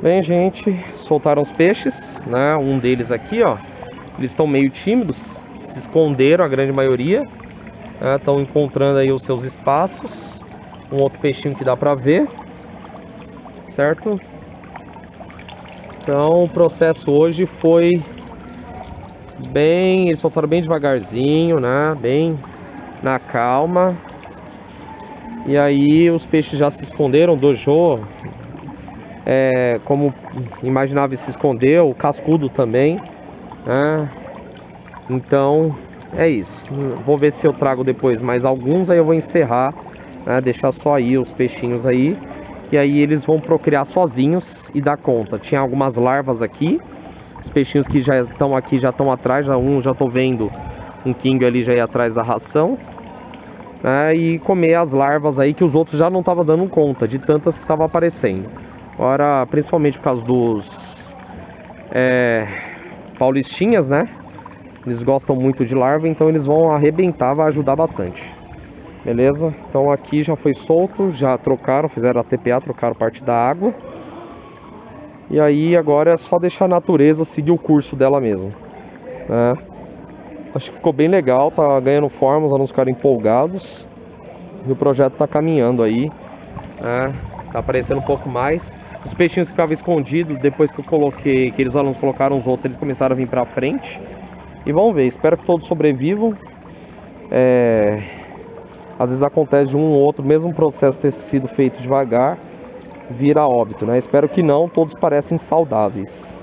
Bem, gente, soltaram os peixes, né? Um deles aqui, ó. Eles estão meio tímidos, se esconderam a grande maioria. Estão né? encontrando aí os seus espaços. Um outro peixinho que dá pra ver. Certo? Então o processo hoje foi bem, eles soltaram bem devagarzinho, né? Bem na calma. E aí os peixes já se esconderam, dojo, é, como imaginava se escondeu, o cascudo também, né? Então é isso. Vou ver se eu trago depois mais alguns, aí eu vou encerrar, né? deixar só aí os peixinhos aí. E aí eles vão procriar sozinhos e dar conta. Tinha algumas larvas aqui, os peixinhos que já estão aqui já estão atrás, já um já estou vendo um king ali já ir atrás da ração. Né, e comer as larvas aí que os outros já não estavam dando conta de tantas que estavam aparecendo. Agora, principalmente por causa dos é, paulistinhas, né? Eles gostam muito de larva, então eles vão arrebentar, vai ajudar bastante. Beleza? Então aqui já foi solto, já trocaram, fizeram a TPA, trocaram parte da água. E aí agora é só deixar a natureza seguir o curso dela mesmo. Né? Acho que ficou bem legal, tá ganhando forma, os alunos ficaram empolgados. E o projeto tá caminhando aí. Né? Tá aparecendo um pouco mais. Os peixinhos que ficavam escondidos, depois que eu coloquei, que eles alunos colocaram os outros, eles começaram a vir pra frente. E vamos ver, espero que todos sobrevivam. É... Às vezes acontece de um ou outro, mesmo o processo ter sido feito devagar, vira óbito, né? Espero que não, todos parecem saudáveis.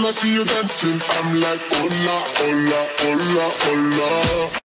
When I see you dancing, I'm like, hola, hola, hola, hola.